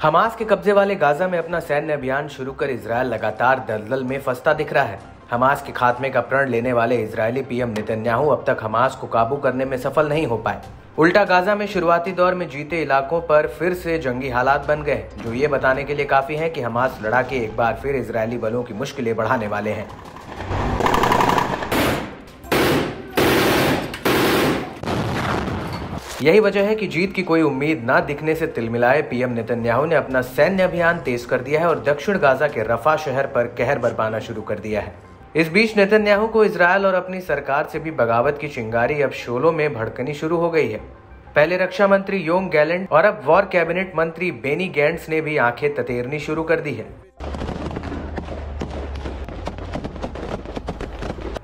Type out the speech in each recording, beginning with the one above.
Hamas के कब्जे वाले गाजा में अपना सैन्य अभियान शुरू कर इसराइल लगातार दलदल में फंसता दिख रहा है। हमास के खात्मे का प्रण लेने वाले इजरायली पीएम नेतन्याहू अब तक हमास को काबू करने में सफल नहीं हो पाए। उल्टा गाजा में शुरुआती दौर में जीते इलाकों पर फिर से जंगी हालात बन गए जो ये बताने के लिए काफ़ी है कि हमास लड़ाके एक बार फिर इसराइली बलों की मुश्किलें बढ़ाने वाले हैं। यही वजह है कि जीत की कोई उम्मीद न दिखने से तिलमिलाए पीएम नेतन्याहू ने अपना सैन्य अभियान तेज कर दिया है और दक्षिण गाजा के रफा शहर पर कहर बरपाना शुरू कर दिया है। इस बीच नेतन्याहू को इसराइल और अपनी सरकार से भी बगावत की चिंगारी अब शोलों में भड़कनी शुरू हो गई है। पहले रक्षा मंत्री योंग गैलेंट और अब वॉर कैबिनेट मंत्री बेनी गैंड्स ने भी आँखें ततेरनी शुरू कर दी है।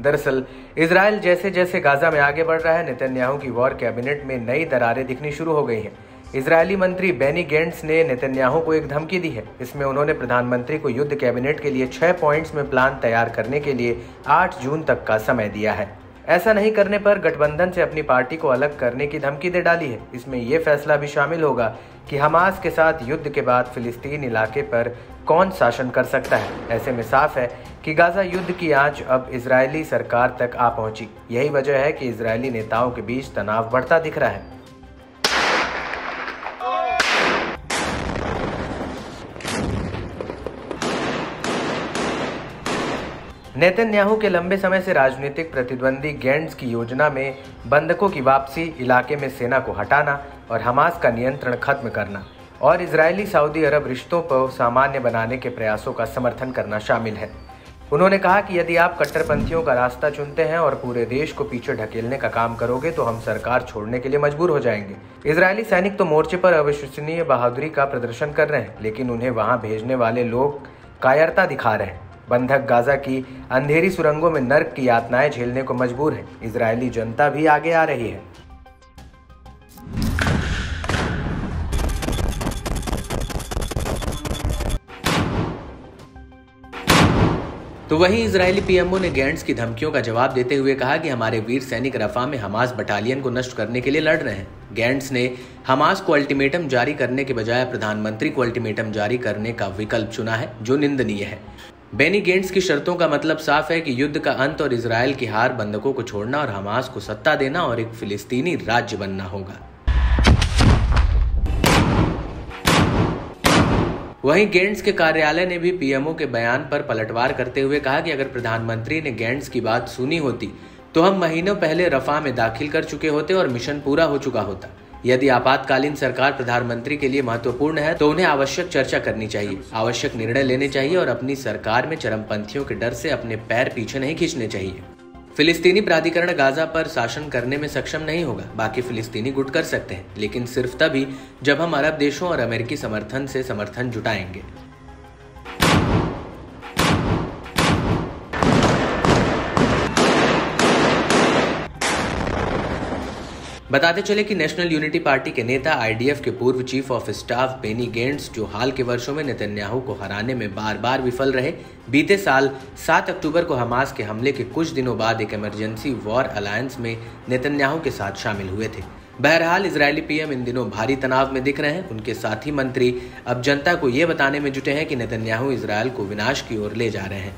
दरअसल इसराइल जैसे जैसे गाजा में आगे बढ़ रहा है, नेतन्याहू की वॉर कैबिनेट में नई दरारें दिखनी शुरू हो गई हैं। इसराइली मंत्री बेनी गेंट्स ने नेतन्याहू को एक धमकी दी है। इसमें उन्होंने प्रधानमंत्री को युद्ध कैबिनेट के लिए छह पॉइंट्स में प्लान तैयार करने के लिए 8 जून तक का समय दिया है। ऐसा नहीं करने पर गठबंधन से अपनी पार्टी को अलग करने की धमकी दे डाली है। इसमें यह फैसला भी शामिल होगा कि हमास के साथ युद्ध के बाद फिलिस्तीन इलाके पर कौन शासन कर सकता है। ऐसे में साफ़ है कि गाजा युद्ध की आँच अब इजरायली सरकार तक आ पहुँची। यही वजह है कि इजरायली नेताओं के बीच तनाव बढ़ता दिख रहा है। नेतन्याहू के लंबे समय से राजनीतिक प्रतिद्वंदी गेंड्स की योजना में बंधकों की वापसी, इलाके में सेना को हटाना और हमास का नियंत्रण खत्म करना और इजरायली सऊदी अरब रिश्तों को सामान्य बनाने के प्रयासों का समर्थन करना शामिल है। उन्होंने कहा कि यदि आप कट्टरपंथियों का रास्ता चुनते हैं और पूरे देश को पीछे ढकेलने का काम करोगे तो हम सरकार छोड़ने के लिए मजबूर हो जाएँगे। इसराइली सैनिक तो मोर्चे पर अविश्वसनीय बहादुरी का प्रदर्शन कर रहे हैं, लेकिन उन्हें वहाँ भेजने वाले लोग कायरता दिखा रहे हैं। बंधक गाजा की अंधेरी सुरंगों में नर्क की यातनाएँ झेलने को मजबूर है। इसराइली जनता भी आगे आ रही है। तो वहीं इजरायली पीएमओ ने गैंड्स की धमकियों का जवाब देते हुए कहा कि हमारे वीर सैनिक रफा में हमास बटालियन को नष्ट करने के लिए लड़ रहे हैं। गैंड्स ने हमास को अल्टीमेटम जारी करने के बजाय प्रधानमंत्री को अल्टीमेटम जारी करने का विकल्प चुना है, जो निंदनीय है। बेनी गेंट्स की शर्तों का मतलब साफ़ है कि युद्ध का अंत और इसराइल की हार बंधकों को छोड़ना और हमास को सत्ता देना और एक फिलिस्तीनी राज्य बनना होगा। वहीं गेंट्स के कार्यालय ने भी पीएमओ के बयान पर पलटवार करते हुए कहा कि अगर प्रधानमंत्री ने गेंट्स की बात सुनी होती तो हम महीनों पहले रफा में दाखिल कर चुके होते और मिशन पूरा हो चुका होता। यदि आपातकालीन सरकार प्रधानमंत्री के लिए महत्वपूर्ण है तो उन्हें आवश्यक चर्चा करनी चाहिए, आवश्यक निर्णय लेने चाहिए और अपनी सरकार में चरमपंथियों के डर से अपने पैर पीछे नहीं खींचने चाहिए। फिलिस्तीनी प्राधिकरण गाजा पर शासन करने में सक्षम नहीं होगा, बाकी फिलिस्तीनी गुट कर सकते हैं, लेकिन सिर्फ़ तभी जब हम अरब देशों और अमेरिकी समर्थन से समर्थन जुटाएँगे। बताते चले कि नेशनल यूनिटी पार्टी के नेता, आईडीएफ के पूर्व chief of staff Benny Gantz, जो हाल के वर्षों में नेतन्याहू को हराने में बार बार विफल रहे, बीते साल 7 अक्टूबर को हमास के हमले के कुछ दिनों बाद एक इमरजेंसी वॉर अलायंस में नेतन्याहू के साथ शामिल हुए थे। बहरहाल, इजरायली पीएम इन दिनों भारी तनाव में दिख रहे हैं। उनके साथी मंत्री अब जनता को ये बताने में जुटे हैं कि नेतन्याहू इसराइल को विनाश की ओर ले जा रहे हैं।